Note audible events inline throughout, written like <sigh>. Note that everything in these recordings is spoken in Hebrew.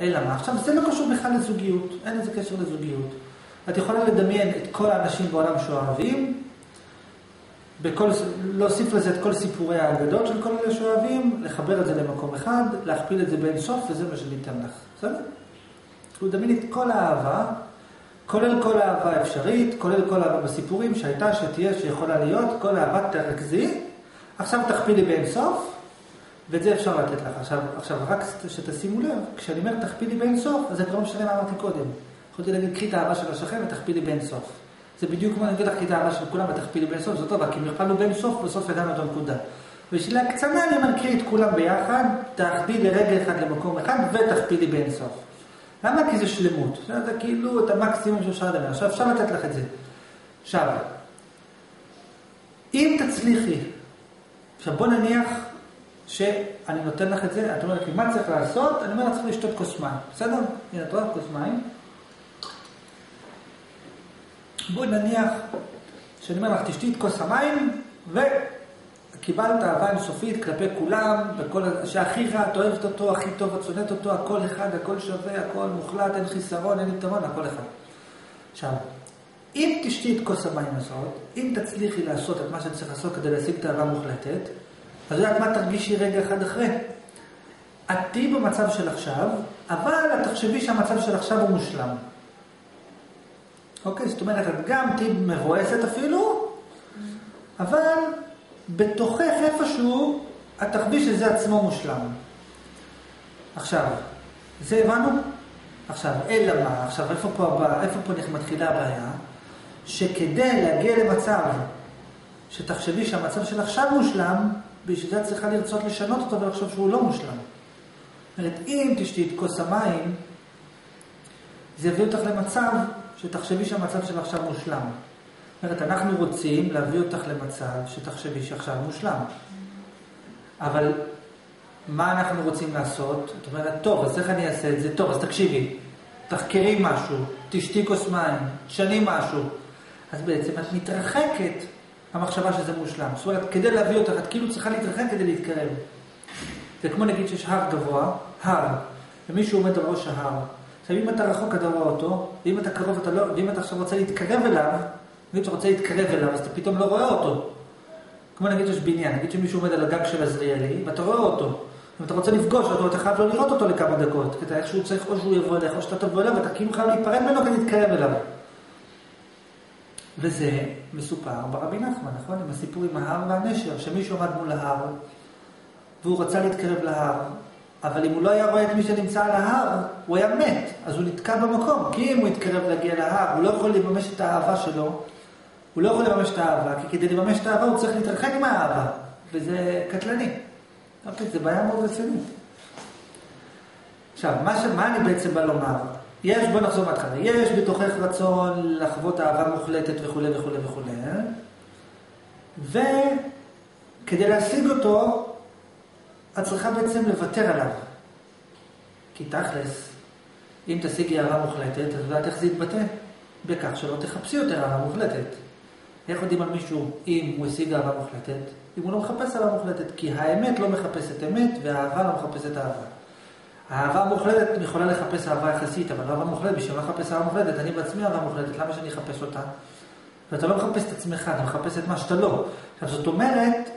אלא מה? עכשיו, זה לא קשור בכלל לזוגיות, אין לזה קשר לזוגיות. את יכולה לדמיין את כל האנשים בעולם שאוהבים, בכל, להוסיף לזה את כל סיפורי האגדות של כל אלה שאוהבים, לחבר את זה למקום אחד, להכפיל את זה באין סוף, וזה מה שניתן לך. בסדר? הוא דמיין את כל האהבה, כולל כל האהבה האפשרית, כולל כל האהבה בסיפורים שהייתה, שתהיה, שיכולה להיות, כל אהבה תרכזי, עכשיו תכפילי באין סוף, ואת זה אפשר לתת לך. עכשיו, עכשיו רק שתשימו לב, כשאני אומר תכפילי באין סוף, אז זה כבר לא משנה מה אמרתי קודם. יכולתי להגיד, קחי את האהבה של השכן ותכפילי באין סוף. זה בדיוק כמו אני אגיד לך, קחי את האהבה של כולם ותכפילי באין סוף, זה טוב, כי אם הכפלנו באין סוף, בסוף הגענו את הנקודה. בשביל הקצנה אני קחי את כולם ביחד, תאחדי לרגע אחד למקום אחד ותכפילי באין סוף. למה? כי זה שלמות. זה כאילו את המקסימום שאפשר לדבר. עכשיו אפשר לתת לך את זה. עכשיו, אם תצליחי, עכשיו בוא נניח שאני נותן לך את זה, את אומרת לי, מה צריך לעשות? אני אומר, צריך לשתות כוס מים. בסדר? הנה, את רואה כוס מים. בואי נניח שאני אומר לך, תשתי את כוס המים, וקיבלת אהבה אינסופית כלפי כולם, בכל, רע, את אוהבת אותו, הכי טוב, את שונאת אותו, הכל אחד, הכל שווה, הכל מוחלט, אין חיסרון, אין יתרון, הכל אחד. עכשיו, אם תשתי את כוס המים הזאת, אם תצליחי לעשות את מה שצריך לעשות כדי להשיג את האהבה המוחלטת, אז יודעת מה תרגישי רגע אחד אחרי? את תהיי במצב של עכשיו, אבל את תחשבי שהמצב של עכשיו הוא מושלם. אוקיי? זאת אומרת, את גם תהיי מבואסת אפילו, אבל בתוכך איפשהו, את תחבי שזה עצמו מושלם. עכשיו, זה הבנו? עכשיו, אלא מה? עכשיו, איפה פה, איפה פה מתחילה הבעיה? שכדי להגיע למצב שתחשבי שהמצב של עכשיו מושלם, בשביל זה את צריכה לרצות לשנות אותו ולחשוב שהוא לא מושלם. זאת אומרת, אם תשתי את כוס המים, זה יביא אותך למצב שתחשבי שהמצב של עכשיו מושלם. זאת אומרת, אנחנו רוצים להביא אותך למצב שתחשבי שעכשיו מושלם. אבל מה אנחנו רוצים לעשות? את אומרת, טוב, אז איך אני אעשה את זה? טוב, אז תקשיבי, תחקרי משהו, תשתי כוס מים, תשני משהו. אז בעצם את מתרחקת המחשבה שזה מושלם. זאת אומרת, כדי להביא אותך, את כאילו צריכה להתרחק כדי להתקרב. זה כמו נגיד שיש הר גבוה, הר, ומישהו עומד על ראש ההר. עכשיו, אם אתה רחוק, אתה רואה אותו, ואם אתה קרוב, אתה לא, ואם אתה עכשיו רוצה להתקרב אליו, נגיד שאתה רוצה להתקרב אליו, אז אתה פתאום לא רואה אותו. כמו נגיד שיש בניין, נגיד שמישהו עומד על הגג של עזריאלי, ואתה רואה אותו. אם אתה רוצה לפגוש אותו, אתה חייב לא לראות אותו לכמה דקות. כי אתה איכשהו צריך, או שהוא יבוא אליך, או שאתה תבוא אליו, ואתה כאילו חייב להיפרד ממנו כדי להתקרב אליו. וזה מסופר ברבי נחמן, נכון? עם הסיפור עם ההר והנשר, שמישהו עמד מול ההר, והוא רצה להתקרב להר, אבל אם הוא לא היה רואה את מי שנמצא על ההר, הוא היה מת, אז הוא נתקע במקום. כי אם הוא יתקרב להגיע להר, הוא לא יכול לממש את האהבה שלו, הוא לא יכול לממש את האהבה, כי כדי לממש את האהבה הוא צריך להתרחק מהאהבה, וזה קטלני. אוקיי, זה בעיה מאוד רצינית. עכשיו, מה, ש... מה אני בעצם בא לומר? יש, בוא נחזור מההתחלה, יש בתוכך רצון לחוות אהבה מוחלטת וכולי וכולי וכולי, וכדי להשיג אותו, את צריכה בעצם לוותר עליו. כי תכלס, אם תשיגי אהבה מוחלטת, אז יודעת איך זה יתבטא? בכך שלא תחפשי יותר אהבה מוחלטת. איך יודעים על מישהו אם הוא השיג אהבה מוחלטת? אם הוא לא מחפש אהבה מוחלטת, כי האמת לא מחפשת אמת והאהבה לא מחפשת אהבה. האהבה מוחלטת יכולה לחפש אהבה יחסית, אבל אהבה מוחלטת, בשביל מה לחפש אהבה מוחלטת? אני בעצמי אהבה מוחלטת, למה שאני אחפש אותה? ואתה לא מחפש את עצמך, אתה מחפש את מה שאתה לא. עכשיו, זאת אומרת,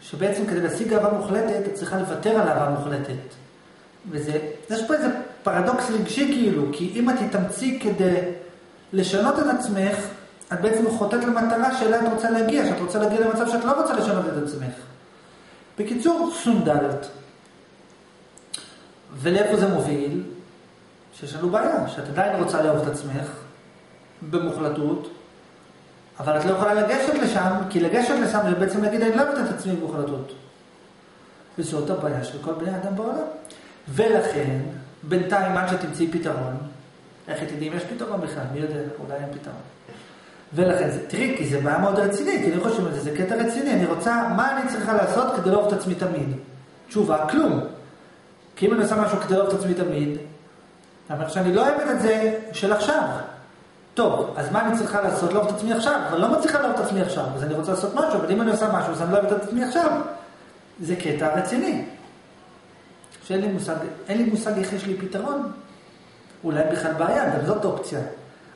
שבעצם כדי להשיג אהבה מוחלטת, את צריכה לוותר על אהבה מוחלטת. וזה, יש פה איזה פרדוקס רגשי כאילו, כי אם את תתאמצי כדי לשנות את עצמך, את בעצם חוטאת למטרה שאליה את רוצה להגיע, שאת רוצה להגיע למצב שאת לא רוצה לשנות את עצמך. בקיצור, סונדלת. ולאיפה זה מוביל? שיש לנו בעיה, שאת עדיין רוצה לאהוב את עצמך במוחלטות, אבל את לא יכולה לגשת לשם, כי לגשת לשם זה בעצם להגיד, אני לא אוהבת את עצמי במוחלטות. וזאת הבעיה של כל בני אדם בעולם. ולכן, בינתיים עד שתמצאי פתרון, איך תדעי אם יש פתרון בכלל, מי יודע, אולי אין פתרון. ולכן זה טריקי, זה בעיה מאוד רצינית, כי אני חושב על זה, זה קטע רציני, אני רוצה, מה אני צריכה לעשות כדי לאהוב את עצמי תמיד? תשובה, כלום. כי אם אני עושה משהו כדי לאהוב את עצמי תמיד, אני אומר שאני לא אוהבת את זה של עכשיו. טוב, אז מה אני צריכה לעשות? לאהוב את עצמי עכשיו, אבל לא מצליחה לאהוב את עצמי עכשיו, אז אני רוצה לעשות משהו, אבל אם אני עושה משהו, אז אני לא אוהבת את עצמי עכשיו, זה קטע רציני. שאין לי מושג, אין לי מושג איך יש לי פתרון. אולי בכלל בעיה, גם זאת אופציה.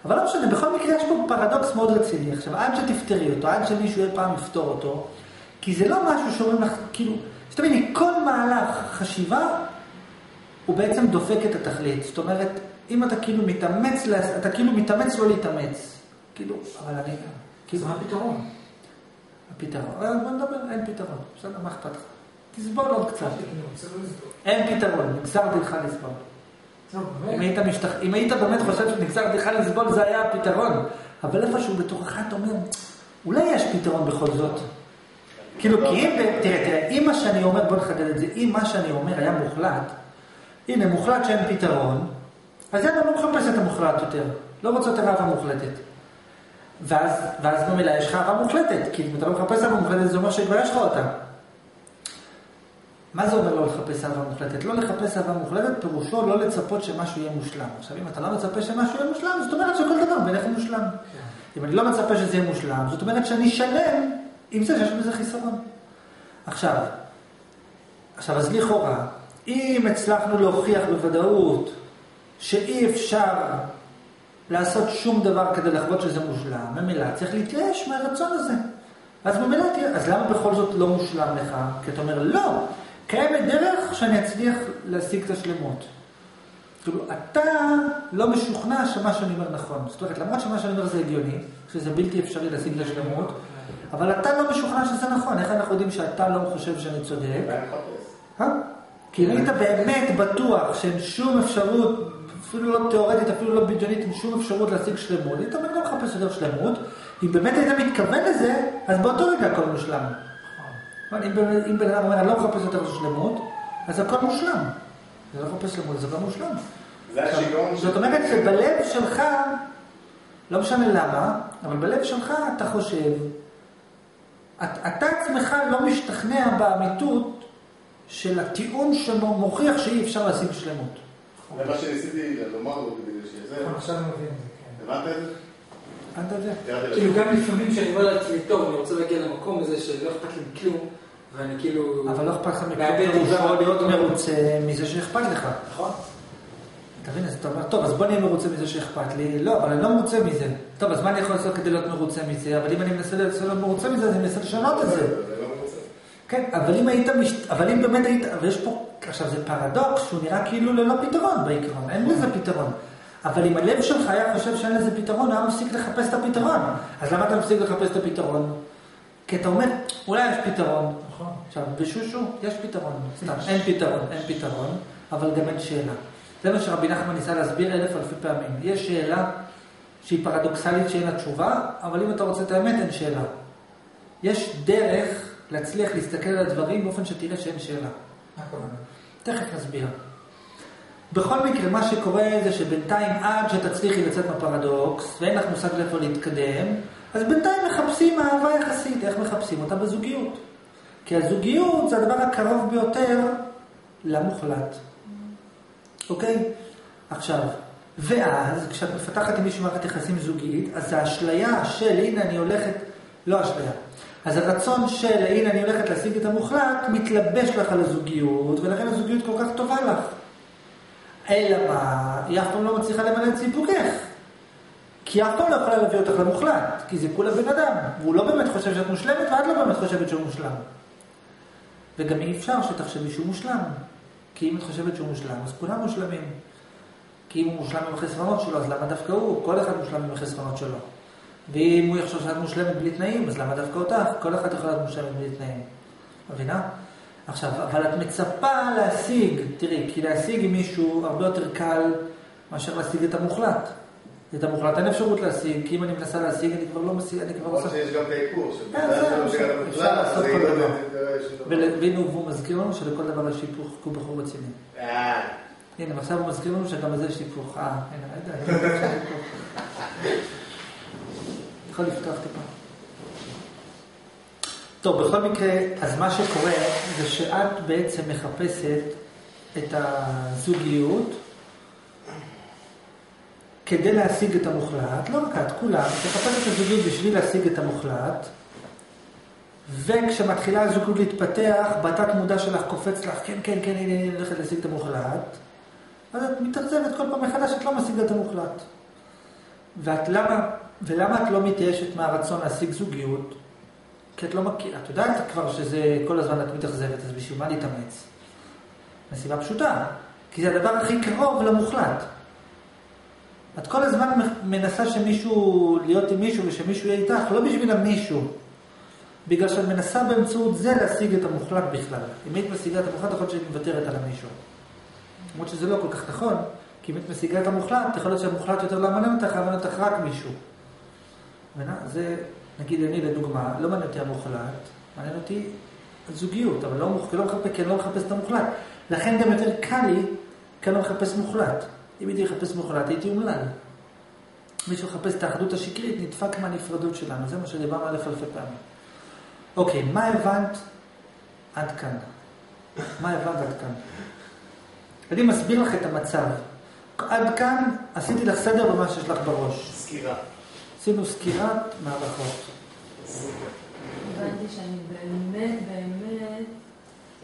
אבל לא משנה, בכל מקרה יש פה פרדוקס מאוד רציני. עכשיו, עד שתפתרי אותו, עד שמישהו יהיה פעם יפתור אותו, כי זה לא משהו שאומרים לך, כאילו, שתביני, כל מהלך חשיבה הוא בעצם דופק את התכלית. זאת אומרת, אם אתה כאילו מתאמץ, אתה כאילו מתאמץ לא להתאמץ. כאילו, אבל אני... כאילו, מה הפתרון? הפתרון, בוא נדבר, אין פתרון. בסדר, מה אכפת לך? תסבול עוד קצת. אין פתרון, נגזר דינך לסבול. אם היית, משתח... אם היית באמת חושב שנגזר דינך לסבול זה היה הפתרון, אבל איפשהו בתוכך אתה אומר, אולי יש פתרון בכל זאת. כאילו, כי אם, תראה, תראה, אם מה שאני אומר, בוא נחדד את זה, אם מה שאני אומר היה מוחלט, הנה, מוחלט שאין פתרון, אז יאללה, לא מחפש את המוחלט יותר. לא רוצה יותר אהבה מוחלטת. ואז, ואז במילה יש לך אהבה מוחלטת, כי אם אתה לא מחפש אהבה מוחלטת, זה אומר שכבר יש לך אותה. מה זה אומר לא לחפש אהבה מוחלטת? לא לחפש אהבה מוחלטת, פירושו לא לצפות שמשהו יהיה מושלם. עכשיו, אם אתה לא מצפה שמשהו יהיה מושלם, זאת אומרת שכל דבר הוא מושלם. כן. אם אני לא מצפה שזה יהיה מושלם, זאת אומרת שאני שלם עם זה שיש בזה חיסרון. עכשיו, עכשיו, אז לכאורה, אם הצלחנו להוכיח בוודאות שאי אפשר לעשות שום דבר כדי לחוות שזה מושלם, ממילא צריך להתייאש מהרצון הזה. אז ממילא תהיה, אז למה בכל זאת לא מושלם לך? כי אתה אומר, לא, קיימת דרך שאני אצליח להשיג את השלמות. כאילו, אתה לא משוכנע שמה שאני אומר נכון. זאת אומרת, למרות שמה שאני אומר זה הגיוני, שזה בלתי אפשרי להשיג את השלמות, אבל אתה לא משוכנע שזה נכון. איך אנחנו יודעים שאתה לא חושב שאני צודק? כי אם היית באמת בטוח שאין שום אפשרות, אפילו לא תיאורטית, אפילו לא בדיונית, אין שום אפשרות להשיג שלמות, היית באמת לא מחפש יותר שלמות. אם באמת היית מתכוון לזה, אז באותו רגע הכל מושלם. אם בן אדם אומר, אני לא מחפש יותר שלמות, אז הכל מושלם. זה לא מחפש שלמות, זה לא מושלם. זאת אומרת שבלב שלך, לא משנה למה, אבל בלב שלך אתה חושב, אתה עצמך לא משתכנע באמיתות של הטיעון שמוכיח שאי אפשר להשיג שלמות. זה מה שניסיתי לומר לו כדי שזה... עכשיו אני מבין את זה, כן. הבנת את זה? הבנת את זה? כאילו גם לפעמים כשאני אומר לעצמי, טוב, אני רוצה להגיע למקום הזה שלא אכפת לי מכלום, ואני כאילו... אבל לא אכפת לך מכלום, פירושו להיות מרוצה מזה שאכפת לך. נכון. אתה מבין? אז אתה אומר, טוב, אז בוא נהיה מרוצה מזה שאכפת לי. לא, אבל אני לא מרוצה מזה. טוב, אז מה אני יכול לעשות כדי להיות מרוצה מזה? אבל אם אני מנסה להיות מרוצה מזה, אז אני מנסה לשנות את זה. כן, אבל אם היית, מש... אבל אם באמת היית, ויש פה, עכשיו זה פרדוקס שהוא נראה כאילו ללא פתרון בעיקרון, אין לזה פתרון. אבל אם הלב שלך היה חושב שאין לזה פתרון, הוא היה מפסיק לחפש את הפתרון. אז למה אתה מפסיק לחפש את הפתרון? כי אתה אומר, אולי יש פתרון. נכון. עכשיו, בשושו יש פתרון. סתם, אין פתרון, אין פתרון, אבל גם אין שאלה. זה מה שרבי נחמן ניסה להסביר אלף אלפי פעמים. יש שאלה שהיא פרדוקסלית שאין לה תשובה, אבל אם אתה רוצה את האמת, אין שאלה. יש דרך להצליח להסתכל על הדברים באופן שתראה שאין שאלה. תכף נסביר. בכל מקרה, מה שקורה זה שבינתיים עד שתצליחי לצאת מהפרדוקס, ואין לך מושג לאיפה להתקדם, אז בינתיים מחפשים אהבה יחסית. איך מחפשים אותה? בזוגיות. כי הזוגיות זה הדבר הקרוב ביותר למוחלט. אוקיי? עכשיו, ואז, כשאת מפתחת עם מישהו מערכת יחסים זוגית, אז האשליה של הנה אני הולכת, לא אשליה, אז הרצון של הנה אני הולכת להשיג את המוחלט, מתלבש לך על הזוגיות, ולכן הזוגיות כל כך טובה לך. אלא מה, היא אף פעם לא מצליחה למלא את סיפוקך. כי אף פעם לא יכולה להביא אותך למוחלט, כי זה כולה בן אדם, והוא לא באמת חושב שאת מושלמת, ואת לא באמת חושבת שהוא מושלם. וגם אי אפשר שתחשבי שהוא מושלם. כי אם את חושבת שהוא מושלם, אז כולם מושלמים. כי אם הוא מושלם עם החסרונות שלו, אז למה דווקא הוא? כל אחד מושלם עם החסרונות שלו. ואם הוא יחשוב שאת מושלמת בלי תנאים, אז למה דווקא אותך? כל אחד יכול להיות מושלמת בלי תנאים. מבינה? עכשיו, אבל את מצפה להשיג, תראי, כי להשיג עם מישהו הרבה יותר קל מאשר להשיג את המוחלט. את המוחלט אין אפשרות להשיג, כי אם אני מנסה להשיג, אני כבר לא משיג, אני כבר עושה... שיש גם את העיקור, כן, אפשר לעשות כל דבר. והנה הוא מזכיר לנו שלכל דבר יש היפוך, כי הוא בחור רציני. אה. הנה, ועכשיו הוא מזכיר לנו שגם בזה יש היפוך. אה, הנה. <laughs> יכול לפתוח טיפה. טוב, בכל מקרה, אז מה שקורה זה שאת בעצם מחפשת את הזוגיות כדי להשיג את המוחלט, לא רק את, כולם, תחפש את הזוגיות בשביל להשיג את המוחלט, וכשמתחילה הזוגיות להתפתח, בתת מודע שלך קופץ לך, כן, כן, כן, הנה, אני הולכת להשיג את המוחלט. אז את מתאכזבת כל פעם מחדש, את לא משיגה את המוחלט. ואת למה, ולמה את לא מתייאשת מהרצון להשיג זוגיות? כי את לא מכירה, את יודעת כבר שזה כל הזמן את מתאכזבת, אז בשביל מה להתאמץ? מסיבה פשוטה, כי זה הדבר הכי קרוב למוחלט. את כל הזמן מנסה שמישהו, להיות עם מישהו ושמישהו יהיה איתך, לא בשביל המישהו. בגלל שאת מנסה באמצעות זה להשיג את המוחלט בכלל. אם היית משיגה את המוחלט, יכול להיות שהיית מוותרת על המישהו. למרות שזה לא כל כך נכון, כי אם היית משיגה את המוחלט, יכול להיות שהמוחלט יותר לא מעניין אותך, מעניין אותך רק מישהו. זה, נגיד אני לדוגמה, לא מעניין אותי המוחלט, מעניין אותי הזוגיות, אבל לא, כי לא מחפש, אני לא מחפש את המוחלט. לכן גם יותר קל לי, כי אני לא מחפש מוחלט. אם הייתי מחפש מוחלט, הייתי אומלל. מישהו מחפש את האחדות השקרית, נדפק מהנפרדות שלנו. זה מה שדיברנו אלף אלפי פעמים. אוקיי, מה הבנת עד כאן? מה הבנת עד כאן? אני מסביר לך את המצב. עד כאן עשיתי לך סדר במה שיש לך בראש. סקירה. עשינו סקירת מערכות. הבנתי שאני באמת באמת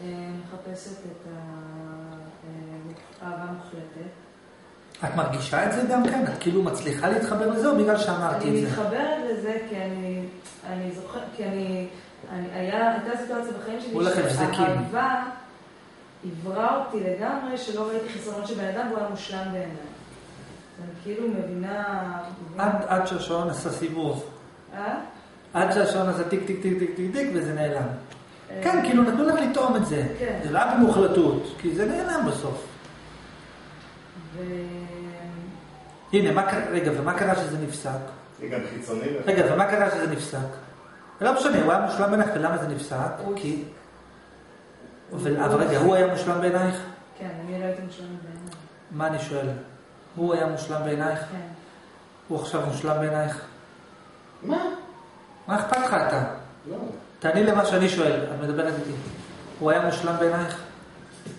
אה, מחפשת את האהבה המוחלטת. את מרגישה את זה גם כן? את כאילו מצליחה להתחבר לזה או בגלל שאמרתי אני את זה? מתחברת לזה כי אני, אני זוכרת, כי אני, אני היה, הייתה סיטואציה בחיים שלי. שהאהבה עברה אותי לגמרי, שלא ראיתי חסרונות של בן אדם והוא היה מושלם בעיניי. אני כאילו מבינה... עד, שהשעון עשה סיבוב. אה? עד שהשעון עשה טיק טיק טיק טיק טיק טיק וזה נעלם. אה, כן, כאילו נתנו לך לטעום את זה. כן. זה לא היה במוחלטות, כי זה נעלם בסוף. ו... הנה, מה קרה, רגע, ומה קרה שזה נפסק? זה גם חיצוני. רגע, ומה קרה שזה נפסק? לא משנה, הוא היה מושלם בעינייך, ולמה זה נפסק? כי... אבל רגע, הוא היה מושלם בעינייך? כן, אני לא הייתי מושלמת בעיניי. מה אני שואל? הוא היה מושלם בעינייך? כן. הוא עכשיו מושלם בעינייך? מה? מה אכפת לך אתה? לא. תעני למה שאני שואל, את מדברת איתי. הוא היה מושלם בעינייך?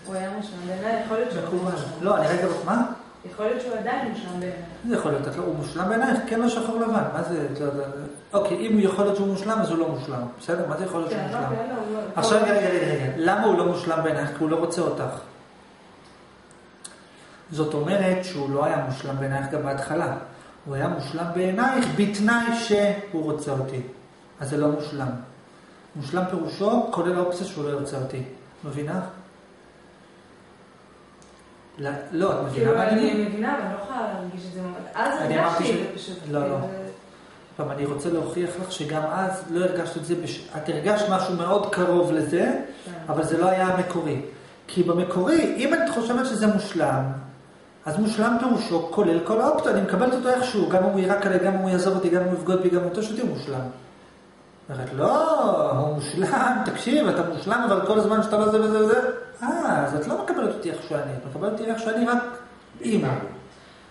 הוא היה מושלם בעיניי, יכול להיות שהוא. לא, אני רגע, מה? יכול להיות שהוא עדיין מושלם בעיניי. זה יכול להיות, לא- הוא מושלם בעינייך, כן לא שחור לבן, מה זה, לא יודעת, אוקיי, אם יכול להיות שהוא מושלם, אז הוא לא מושלם, בסדר? מה זה יכול להיות שהוא כן, מושלם? אוקיי, לא, לא... עכשיו רגע, רגע, למה הוא לא מושלם בעינייך? כי הוא לא רוצה אותך. זאת אומרת שהוא לא היה מושלם בעינייך גם בהתחלה. הוא היה מושלם בעינייך בתנאי שהוא רוצה אותי. אז זה לא מושלם. מושלם פירושו כולל האופציה שהוא לא ירצה אותי. מבינה? לא, לא, את מבינה כאילו, מה אני אני אומר? מבינה, אבל אני לא יכולה להרגיש את זה. אז אני הרגשתי ש- פשוט. לא, לא. כאילו, פעם, אני רוצה להוכיח לך שגם אז לא הרגשת את זה, בש... את הרגשת משהו מאוד קרוב לזה, כן. אבל זה לא היה המקורי. כי במקורי, אם את חושבת שזה מושלם, אז מושלם פירושו כולל כל האופציות, אני מקבלת אותו איכשהו, גם אם הוא יירק עליי, גם אם הוא יעזוב אותי, גם אם הוא יבגוד בי, גם אם תשע אותי, הוא מושלם. אומרת, לא, הוא מושלם, <laughs> תקשיב, אתה מושלם, אבל כל הזמן שאתה לא זה וזה וזה, אה, אז את לא מקבלת אותי איך שאני, את מקבלת אותי איך שאני רק אימא.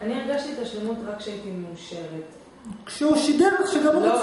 אני הרגשתי את השלמות רק כשהייתי מאושרת. כשהוא שידר שגם הוא לא,